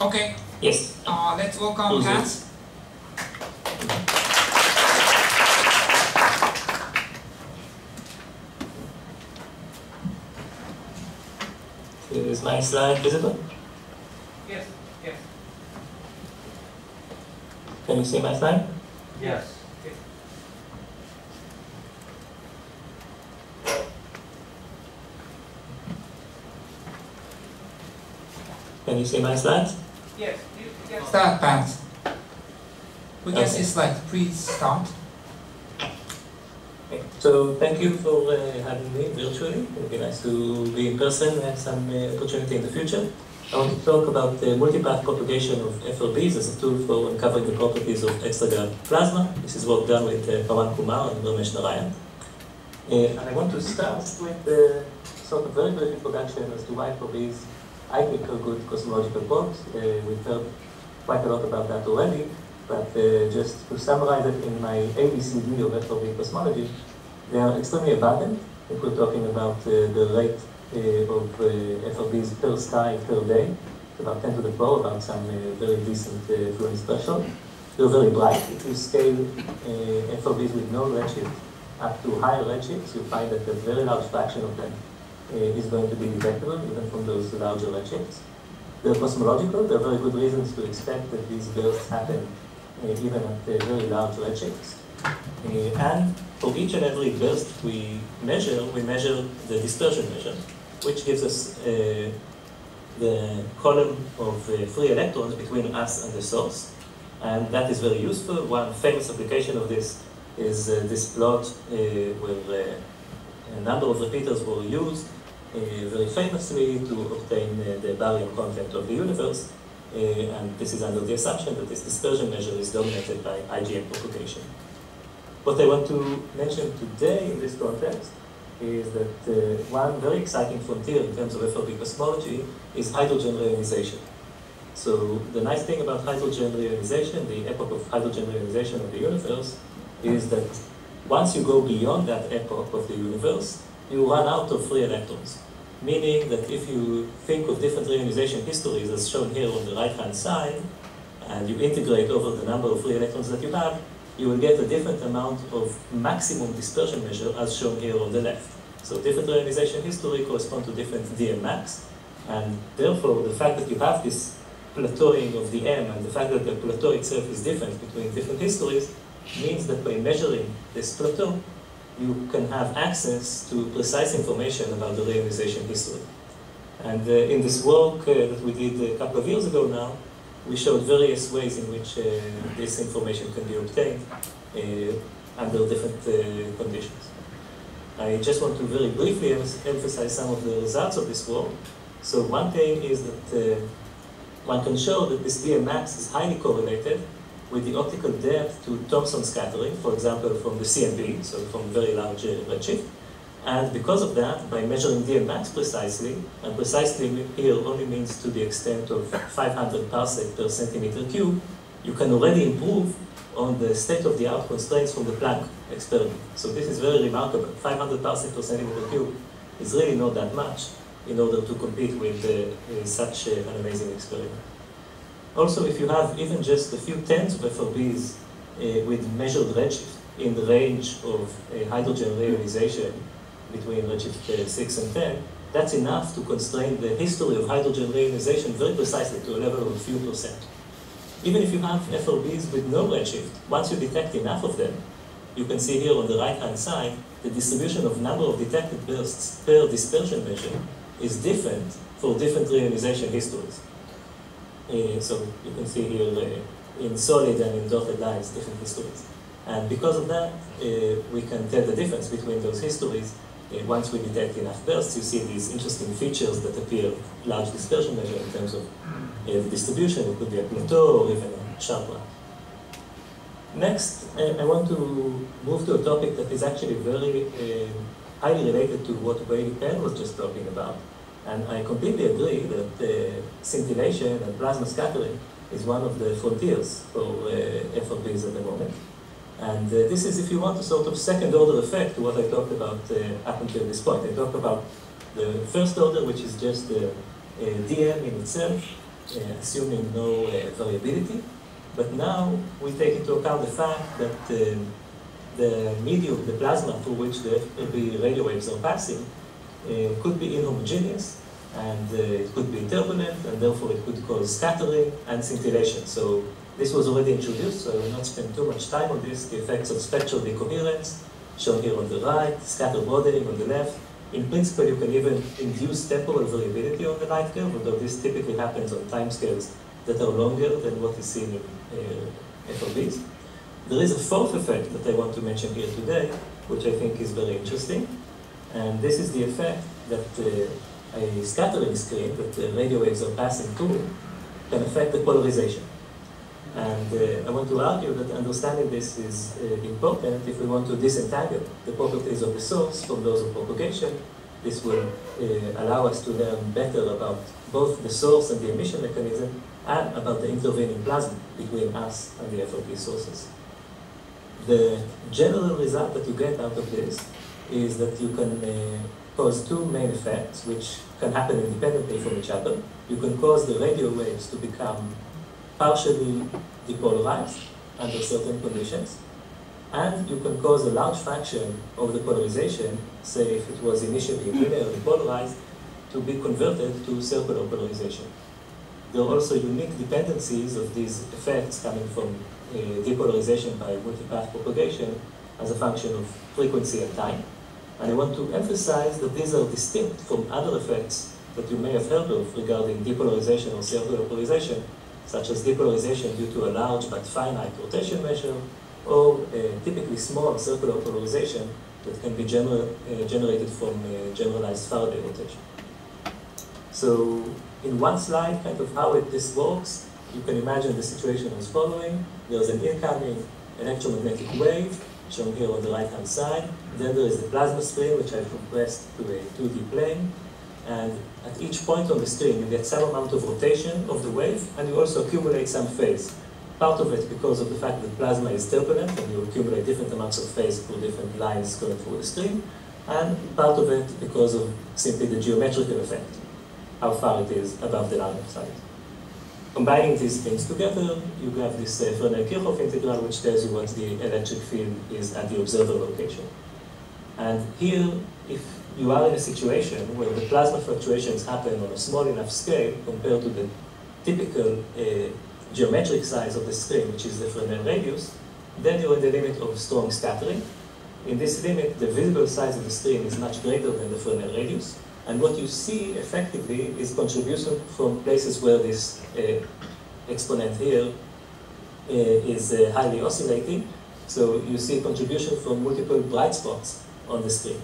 Okay, Yes. uh, let's welcome Who's this? Is my slide visible? Yes, yes. Can you see my slide? Yes. Can you see my slides? Yes, you can start, Paz. We can see Okay. slides. Please start. Okay. So thank you for uh, having me virtually. It would be nice to be in person and have some uh, opportunity in the future. I want to talk about the multipath propagation of FRBs as a tool for uncovering the properties of extragalactic plasma. This is work done with uh, Pawan Kumar and Ramesh Narayan. Uh, and I want to start with the sort of very brief introduction as to why FRBs I think are good cosmological probes. Uh, we've heard quite a lot about that already, but uh, just to summarize it in my ABCD of FRB cosmology, they are extremely abundant. If we're talking about uh, the rate uh, of uh, FRBs per sky per day, about 10 to the 4, about some uh, very decent uh, fluence threshold. They're very bright. If you scale FRBs with no redshift up to higher redshifts, you find that a very large fraction of them is going to be detectable even from those larger redshifts. They're cosmological. There are very good reasons to expect that these bursts happen uh, even at uh, very large redshifts. Uh, and for each and every burst we measure, we measure the dispersion measure, which gives us uh, the column of uh, free electrons between us and the source. And that is very useful. One famous application of this is uh, this plot uh, where uh, a number of repeaters were used uh, very famously to obtain uh, the baryon content of the universe. Uh, and this is under the assumption that this dispersion measure is dominated by IGM propagation. What I want to mention today in this context is that uh, one very exciting frontier in terms of FRB cosmology is hydrogen reionization. So the nice thing about hydrogen reionization, the epoch of hydrogen reionization of the universe, is that once you go beyond that epoch of the universe, you run out of free electrons. Meaning that if you think of different reionization histories as shown here on the right-hand side, and you integrate over the number of free electrons that you have, you will get a different amount of maximum dispersion measure as shown here on the left. So different reionization history correspond to different DM max, and therefore the fact that you have this plateauing of the M and the fact that the plateau itself is different between different histories means that by measuring this plateau, you can have access to precise information about the reionization history. And uh, in this work uh, that we did a couple of years ago now, we showed various ways in which uh, this information can be obtained uh, under different uh, conditions. I just want to very briefly em- emphasize some of the results of this work. So one thing is that uh, one can show that this DM max is highly correlated with the optical depth to Thomson scattering, for example, from the CMB, so from very large uh, redshift. And because of that, by measuring DM max precisely, and precisely here only means to the extent of 500 parsec per centimeter cube, you can already improve on the state-of-the-art constraints from the Planck experiment. So this is very remarkable. 500 parsec per centimeter cube is really not that much in order to compete with uh, such uh, an amazing experiment. Also, if you have even just a few tens of FRBs uh, with measured redshift in the range of uh, hydrogen reionization between redshift uh, 6 and 10, that's enough to constrain the history of hydrogen reionization very precisely to a level of a few percent. Even if you have FRBs with no redshift, once you detect enough of them, you can see here on the right-hand side, the distribution of number of detected bursts per dispersion measure is different for different reionization histories. Uh, so you can see here uh, in solid and in dotted lines different histories. And because of that, uh, we can tell the difference between those histories. Uh, once we detect enough bursts, you see these interesting features that appear large dispersion measure in terms of the distribution. It could be a plateau or even a sharp one. Next, I want to move to a topic that is actually very highly related to what Wei Penn was just talking about. And I completely agree that scintillation and plasma scattering is one of the frontiers for uh, at the moment. And uh, this is, if you want, a sort of second order effect to what I talked about uh, up until this point. I talked about the first order, which is just the uh, DM in itself, uh, assuming no uh, variability. But now we take into account the fact that uh, the medium, the plasma through which the radio waves are passing, uh, could be inhomogeneous, and uh, it could be turbulent, and therefore it could cause scattering and scintillation. So this was already introduced, so I will not spend too much time on this. The effects of spectral decoherence, shown here on the right, scatter broadening on the left. In principle, you can even induce temporal variability on the light curve, although this typically happens on timescales that are longer than what is seen in uh, FRBs. There is a fourth effect that I want to mention here today, which I think is very interesting. And this is the effect that uh, a scattering screen that the radio waves are passing through can affect the polarization. And uh, I want to argue that understanding this is uh, important if we want to disentangle the properties of the source from those of propagation. This will uh, allow us to learn better about both the source and the emission mechanism and about the intervening plasma between us and the FRB sources. The general result that you get out of this is that you can uh, cause two main effects, which can happen independently from each other. You can cause the radio waves to become partially depolarized under certain conditions, and you can cause a large fraction of the polarization, say if it was initially linearly polarized, to be converted to circular polarization. There are also unique dependencies of these effects coming from uh, depolarization by multipath propagation as a function of frequency and time. And I want to emphasize that these are distinct from other effects that you may have heard of regarding depolarization or circular polarization, such as depolarization due to a large but finite rotation measure, or uh, typically small circular polarization that can be gener uh, generated from uh, generalized Faraday rotation. So in one slide, kind of how it, this works, you can imagine the situation as following. There's an incoming electromagnetic wave, shown here on the right-hand side. Then there is the plasma screen, which I've compressed to a 2D plane. And at each point on the screen, you get some amount of rotation of the wave, and you also accumulate some phase. Part of it because of the fact that plasma is turbulent, and you accumulate different amounts of phase through different lines going through the screen. And part of it because of simply the geometrical effect, how far it is above the line of sight. Combining these things together, you have this uh, Fresnel-Kirchhoff integral, which tells you what the electric field is at the observer location. And here, if you are in a situation where the plasma fluctuations happen on a small enough scale compared to the typical uh, geometric size of the screen, which is the Fresnel radius, then you're in the limit of strong scattering. In this limit, the visible size of the screen is much greater than the Fresnel radius, and what you see effectively is contribution from places where this uh, exponent here uh, is uh, highly oscillating. So you see contribution from multiple bright spots on the screen.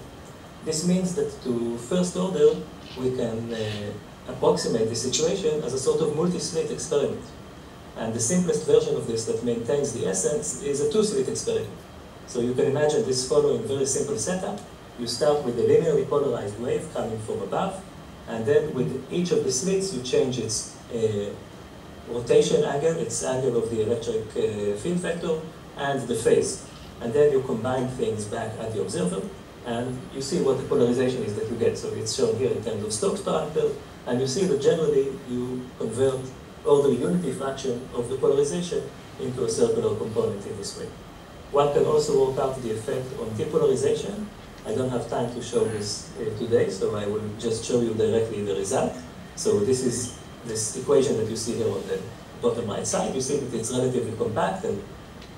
This means that to first order, we can uh, approximate the situation as a sort of multi-slit experiment. And the simplest version of this that maintains the essence is a two-slit experiment. So you can imagine this following very simple setup. You start with a linearly polarized wave coming from above, and then with each of the slits, you change its uh, rotation angle, its angle of the electric uh, field vector, and the phase. And then you combine things back at the observer, and you see what the polarization is that you get. So it's shown here in terms of Stokes parameter, and you see that generally you convert all the unity fraction of the polarization into a circular component in this way. One can also work out the effect on depolarization I don't have time to show this uh, today, so I will just show you directly the result. So this is this equation that you see here on the bottom right side. You see that it's relatively compact and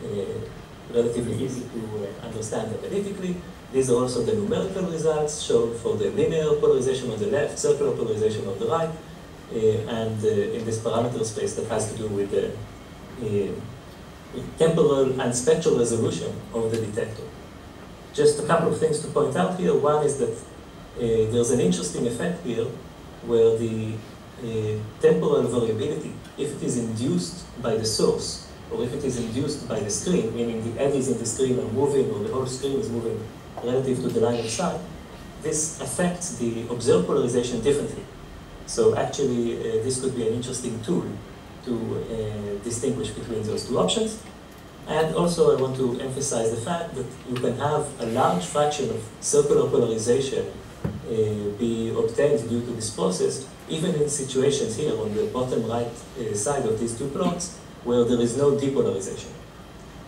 uh, relatively easy to uh, understand analytically. These are also the numerical results shown for the linear polarization on the left, circular polarization on the right, uh, and uh, in this parameter space that has to do with the uh, temporal and spectral resolution of the detector. Just a couple of things to point out here. One is that uh, there's an interesting effect here where the uh, temporal variability, if it is induced by the source, or if it is induced by the screen, meaning the eddies in the screen are moving or the whole screen is moving relative to the line of sight, this affects the observed polarization differently. So actually, uh, this could be an interesting tool to uh, distinguish between those two options. And also I want to emphasize the fact that you can have a large fraction of circular polarization uh, be obtained due to this process even in situations here on the bottom right uh, side of these two plots where there is no depolarization.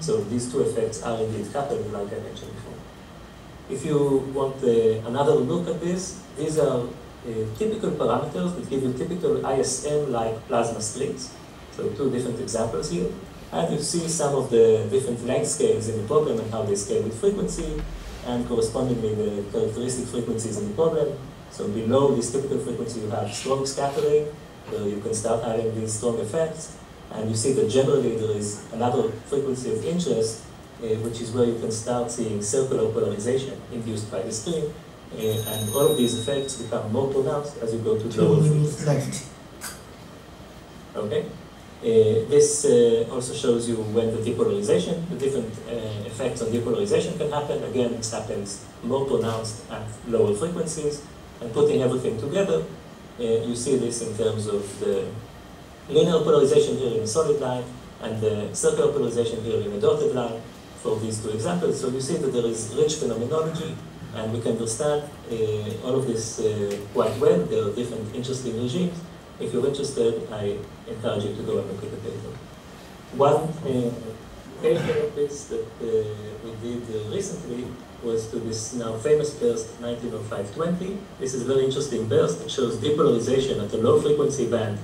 So these two effects are indeed coupled, like I mentioned before. If you want uh, another look at this, these are uh, typical parameters that give you typical ISM-like plasma screens. So two different examples here. And you see some of the different length scales in the problem and how they scale with frequency, and correspondingly the characteristic frequencies in the problem. So below this typical frequency you have strong scattering, where you can start having these strong effects. And you see that generally there is another frequency of interest, uh, which is where you can start seeing circular polarization induced by the screen. Uh, and all of these effects become more pronounced as you go to lower frequencies. left. Okay? Uh, this uh, also shows you when the depolarization, the different uh, effects on depolarization can happen. Again, it happens more pronounced at lower frequencies. And putting everything together, you see this in terms of the linear polarization here in a solid line and the circular polarization here in a dotted line for these two examples. So you see that there is rich phenomenology and we can understand uh, all of this uh, quite well. There are different interesting regimes. If you're interested, I encourage you to go and look at the paper. One uh, paper this that uh, we did uh, recently was to this now famous burst 1905-20. This is a very interesting burst. It shows depolarization at a low frequency band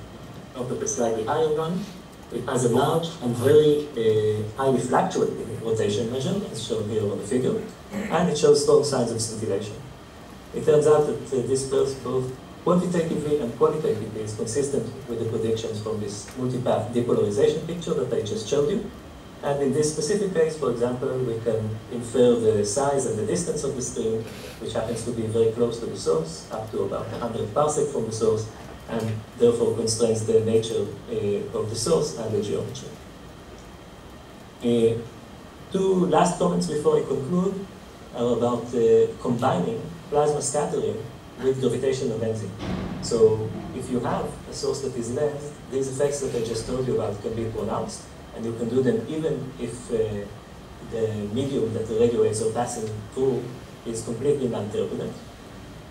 of the slightly higher one. It has a large and very uh, highly fluctuating rotation measure, as shown here on the figure, and it shows strong signs of scintillation. It turns out that uh, this burst both quantitatively and qualitatively is consistent with the predictions from this multipath depolarization picture that I just showed you. And in this specific case, for example, we can infer the size and the distance of the screen, which happens to be very close to the source, up to about 100 parsec from the source, and therefore constrains the nature uh, of the source and the geometry. Uh, two last comments before I conclude are about uh, combining plasma scattering with gravitational lensing. So if you have a source that is lensed, these effects that I just told you about can be pronounced, and you can do them even if uh, the medium that the radio waves are passing through is completely non-turbulent.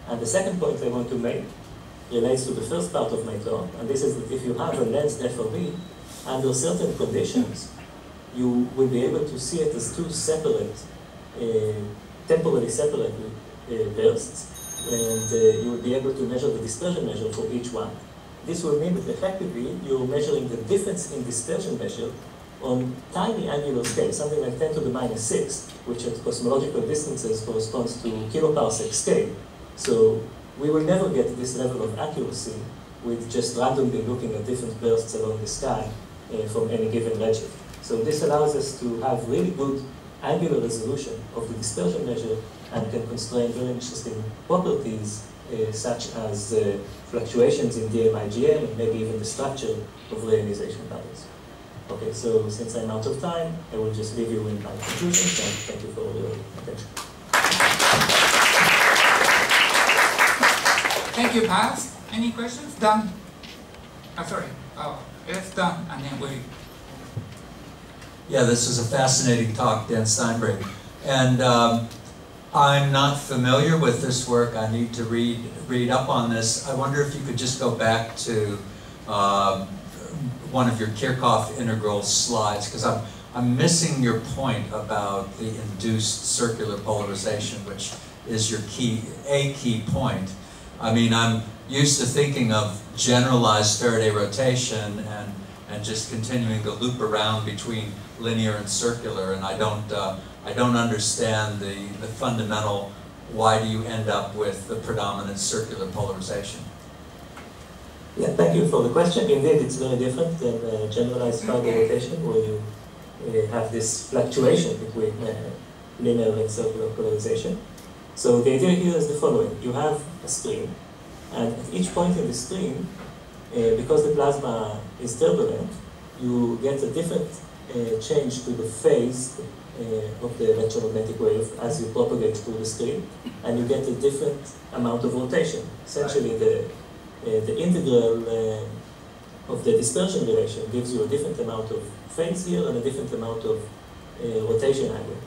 And the second point I want to make relates to the first part of my talk, and this is that if you have a lensed FRB, under certain conditions, you will be able to see it as two separate, uh, temporally separate uh, bursts, and uh, you will be able to measure the dispersion measure for each one. This will mean that effectively you're measuring the difference in dispersion measure on tiny angular scale, something like 10 to the minus 6, which at cosmological distances corresponds to kiloparsec scale. So we will never get this level of accuracy with just randomly looking at different bursts along the sky uh, from any given redshift. So this allows us to have really good angular resolution of the dispersion measure and can constrain very interesting properties uh, such as uh, fluctuations in DMIGM and maybe even the structure of reionization bubbles. Okay, so since I'm out of time, I will just leave you in my conclusions and thank you for your attention. Thank you, Paz. Any questions? Done. I'm oh, sorry. Oh, it's done, and then we. Yeah, this was a fascinating talk, Dan Stinebring. And um, I'm not familiar with this work. I need to read read up on this. I wonder if you could just go back to um, one of your Kirchhoff integral slides, because I'm, I'm missing your point about the induced circular polarization, which is your key, a key point. I mean, I'm used to thinking of generalized Faraday rotation and, and just continuing to loop around between linear and circular, and I don't, uh, I don't understand the, the fundamental why do you end up with the predominant circular polarization. Yeah, thank you for the question. Indeed, it's very different than uh, generalized Faraday rotation, where you uh, have this fluctuation between uh, linear and circular polarization. So the idea here is the following. You have a screen, and at each point in the screen, uh, because the plasma is turbulent, you get a different uh, change to the phase uh, of the electromagnetic wave as you propagate through the screen, and you get a different amount of rotation. Essentially, the uh, the integral uh, of the dispersion relation gives you a different amount of phase here and a different amount of uh, rotation angle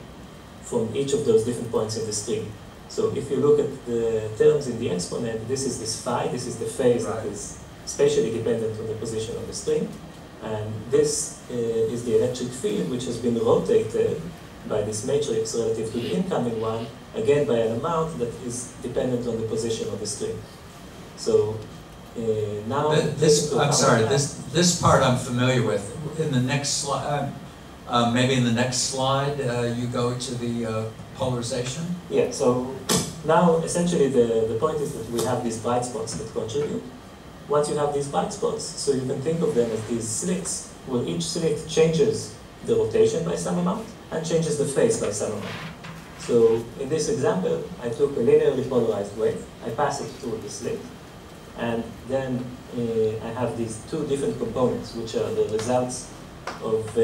from each of those different points in the screen. So if you look at the terms in the exponent, this is this phi, this is the phase Right. that is spatially dependent on the position of the screen. And this uh, is the electric field which has been rotated by this matrix relative to the incoming one, again by an amount that is dependent on the position of the screen. So uh, now... Th- This, I'm sorry, this, this part I'm familiar with. In the next slide, uh, maybe in the next slide, uh, you go to the uh, polarization? Yeah, so now essentially the, the point is that we have these bright spots that contribute. Once you have these bright spots, so you can think of them as these slits, where each slit changes the rotation by some amount and changes the phase by some amount. So in this example, I took a linearly polarized wave, I pass it through the slit, and then uh, I have these two different components, which are the results of uh,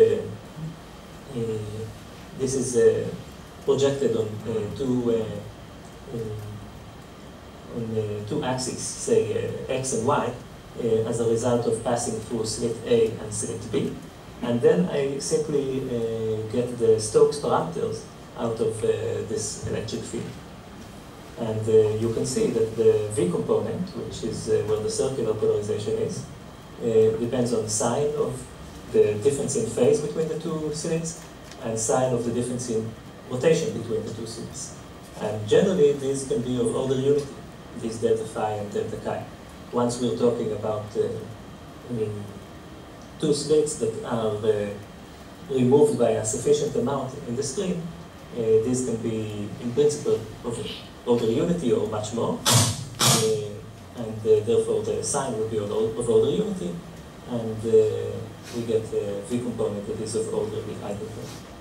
uh, this is uh, projected on uh, two on uh, two axes, say uh, x and y, uh, as a result of passing through slit A and slit B. And then I simply get the Stokes parameters out of this electric field. And uh, you can see that the V component, which is uh, where the circular polarization is, uh, depends on the sign of the difference in phase between the two slits and sign of the difference in rotation between the two slits. And generally, these can be of order unity, these delta phi and delta chi. Once we're talking about uh, I mean, two slits that are uh, removed by a sufficient amount in the screen, uh, these can be, in principle, of order unity or much more. Uh, and uh, therefore, the sign will be of order unity, and uh, we get the v component that is of order with hyperplane.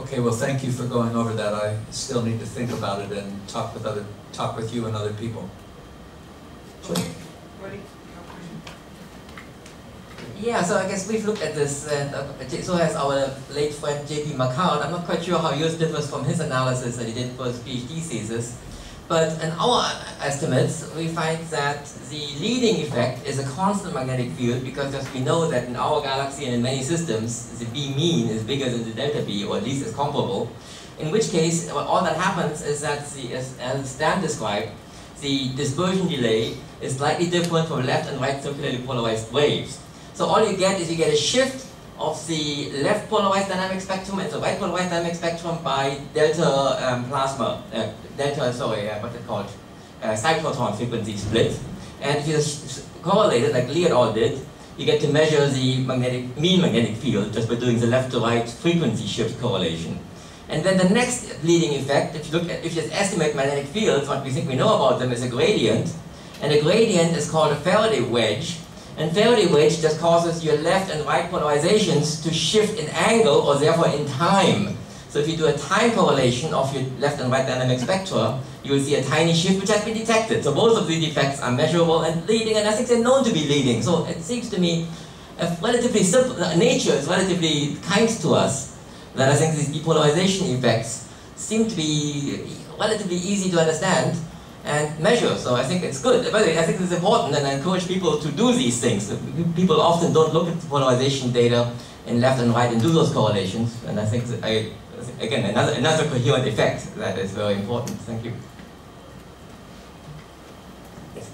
Okay, well, thank you for going over that. I still need to think about it and talk with other, talk with you and other people. Okay, Wally, you have a question? Yeah, so I guess we've looked at this, and uh, so has our late friend J.P. Macquart. I'm not quite sure how yours differs from his analysis that he did for his PhD thesis. But in our estimates, we find that the leading effect is a constant magnetic field because as we know that in our galaxy and in many systems, the B mean is bigger than the delta B, or at least is comparable. In which case, all that happens is that, the, as, Stan described, the dispersion delay is slightly different from left and right circularly polarized waves. So all you get is you get a shift of the left polarized dynamic spectrum and the right polarized dynamic spectrum by delta um, plasma, uh, delta, sorry, uh, what's it called? Uh, cyclotron frequency split. And if you correlate it like Lee et al. did, you get to measure the magnetic, mean magnetic field just by doing the left to right frequency shift correlation. And then the next leading effect, if you look at, if you estimate magnetic fields, what we think we know about them is a gradient. And a gradient is called a Faraday wedge. And Faraday wedge just causes your left and right polarizations to shift in angle or therefore in time. So if you do a time correlation of your left and right dynamic spectra, you will see a tiny shift which has been detected. So both of these effects are measurable and leading, and I think they're known to be leading. So it seems to me a relatively simple, uh, nature is relatively kind to us, that I think these depolarization effects seem to be relatively easy to understand and measure. So I think it's good. By the way, I think it's important, and I encourage people to do these things. People often don't look at the polarization data in left and right and do those correlations. And I think that I, I again, another another coherent effect that is very important. Thank you. Yes.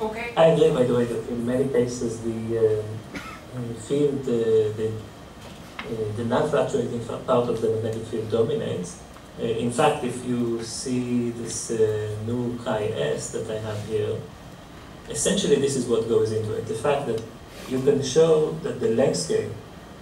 Okay, I agree, by the way, that in many cases the um, uh, field, uh, the, uh, the non-fluctuating part of the magnetic field dominates. Uh, in fact, if you see this uh, new chi s that I have here, essentially this is what goes into it. The fact that you can show that the length scale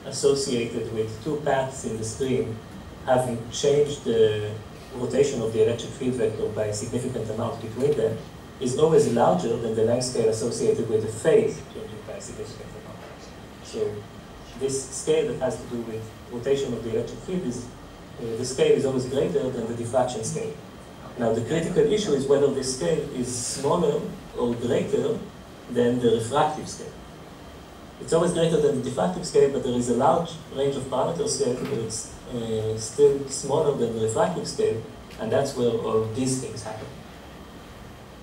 associated with two paths in the screen having changed the rotation of the electric field vector by a significant amount between them is always larger than the length scale associated with the phase changing by a significant amount. So this scale that has to do with rotation of the electric field is, the scale is always greater than the diffraction scale. Now the critical issue is whether this scale is smaller or greater than the refractive scale. It's always greater than the diffractive scale, but there is a large range of parameter scales that is uh, still smaller than the refractive scale, and that's where all these things happen.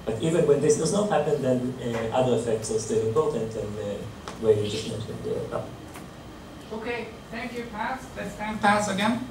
But even when this does not happen, then uh, other effects are still important, and uh, where you just mentioned uh, okay, thank you, Paz. Let's thank Paz again.